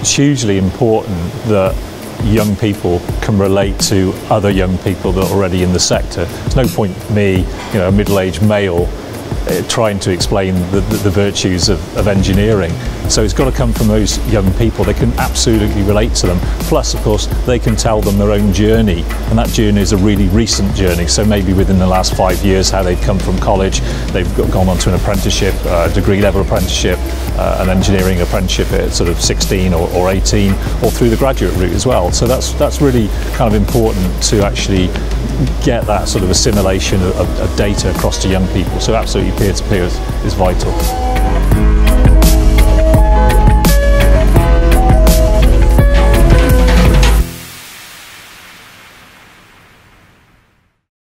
It's hugely important that young people can relate to other young people that are already in the sector. There's no point me, you know, a middle-aged male, trying to explain the, the, the virtues of, of, engineering. So it's got to come from those young people. They can absolutely relate to them. Plus, of course, they can tell them their own journey, and that journey is a really recent journey. So maybe within the last five years, how they've come from college, they've got, gone on to an apprenticeship, uh, degree level apprenticeship, uh, an engineering apprenticeship at sort of 16 or, or 18, or through the graduate route as well. So that's that's really kind of important to actually get that sort of assimilation of, of, data across to young people. So absolutely peer-to-peer -peer is, is vital.